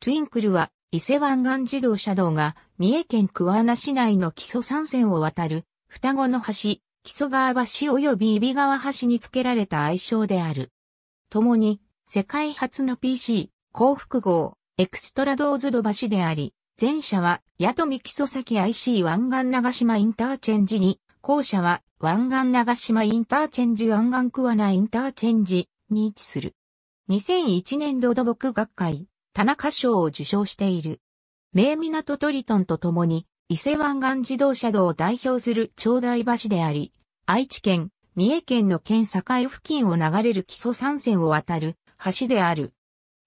トゥインクルは伊勢湾岸自動車道が三重県桑名市内の木曽三川を渡る双子の橋、木曽川橋及び揖斐川橋に付けられた愛称である。共に世界初の PC 鋼複合エクストラドーズド橋であり、前者は、弥富木曽岬 IC 湾岸長島インターチェンジに、後者は、湾岸長島インターチェンジ湾岸桑名インターチェンジに位置する。2001年度土木学会、田中賞を受賞している。名港トリトンと共に、伊勢湾岸自動車道を代表する長大橋であり、愛知県、三重県の県境付近を流れる木曽山線を渡る橋である。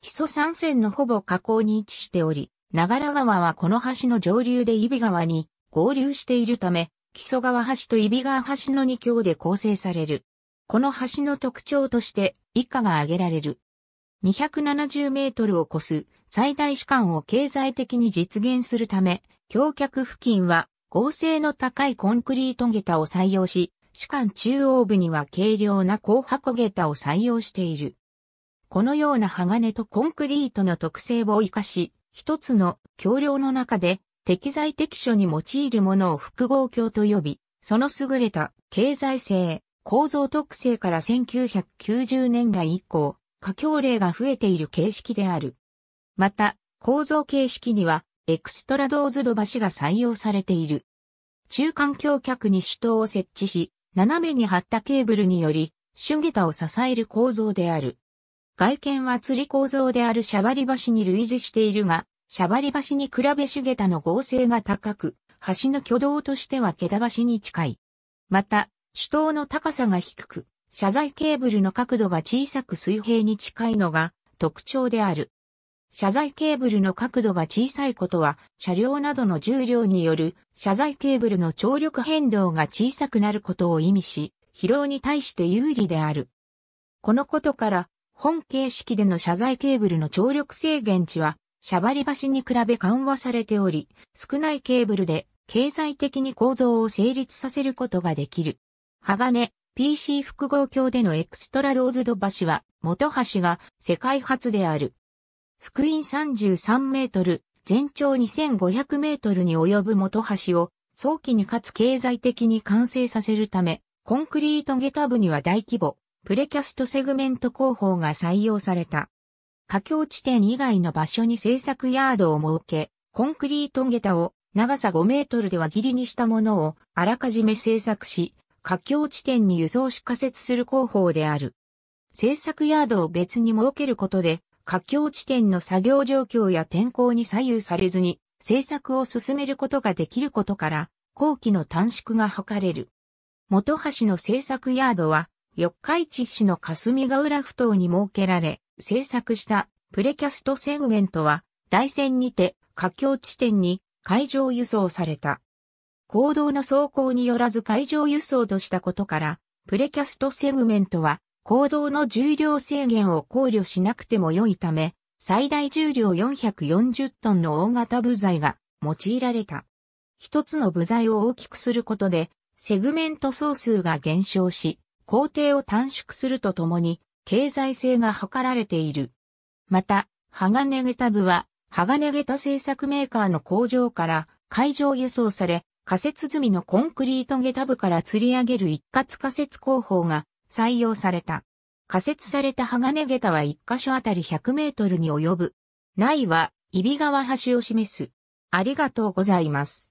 木曽山線のほぼ河口に位置しており、長良川はこの橋の上流で揖斐川に合流しているため、木曽川橋と揖斐川橋の2橋で構成される。この橋の特徴として以下が挙げられる。270メートルを超す最大主間を経済的に実現するため、橋脚付近は合成の高いコンクリート下駄を採用し、主間中央部には軽量な高箱下駄を採用している。このような鋼とコンクリートの特性を活かし、一つの橋梁の中で適材適所に用いるものを複合橋と呼び、その優れた経済性、構造特性から1990年代以降、架橋例が増えている形式である。また、構造形式にはエクストラドーズド橋が採用されている。中間橋脚に主塔を設置し、斜めに張ったケーブルにより、シュゲタを支える構造である。外見は釣り構造であるシャバリ橋に類似しているが、シャバリ橋に比べシュの合成が高く、橋の挙動としては桁橋に近い。また、主塔の高さが低く、車載ケーブルの角度が小さく水平に近いのが特徴である。車載ケーブルの角度が小さいことは、車両などの重量による車載ケーブルの張力変動が小さくなることを意味し、疲労に対して有利である。このことから、本形式での車載ケーブルの張力制限値は、シャバリ橋に比べ緩和されており、少ないケーブルで経済的に構造を成立させることができる。鋼、PC 複合橋でのエクストラドーズド橋は、本橋が世界初である。幅員33メートル、全長2500メートルに及ぶ本橋を早期にかつ経済的に完成させるため、コンクリート桁部には大規模、プレキャストセグメント工法が採用された。架橋地点以外の場所に製作ヤードを設け、コンクリート桁を長さ5メートルで輪切りにしたものをあらかじめ製作し、下境地点に輸送し仮設する工法である。製作ヤードを別に設けることで、下境地点の作業状況や天候に左右されずに製作を進めることができることから、工期の短縮が図れる。元橋の製作ヤードは四日市市の霞ヶ浦埠頭に設けられ、制作したプレキャストセグメントは、大線にて、下境地点に海上輸送された。公道の走行によらず海上輸送としたことから、プレキャストセグメントは、公道の重量制限を考慮しなくても良いため、最大重量440トンの大型部材が用いられた。一つの部材を大きくすることで、セグメント総数が減少し、工程を短縮するとともに、経済性が図られている。また、鋼桁部は、鋼桁製作メーカーの工場から海上輸送され、架設済みのコンクリート桁部から吊り上げる一括架設工法が採用された。仮設された鋼下駄は一箇所あたり100メートルに及ぶ。内は、揖斐川橋を示す。ありがとうございます。